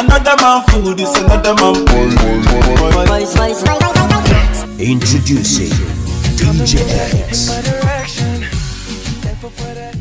Another man food is another man boy. Voice, voice, Introducing DJ X. direction. Thankful for that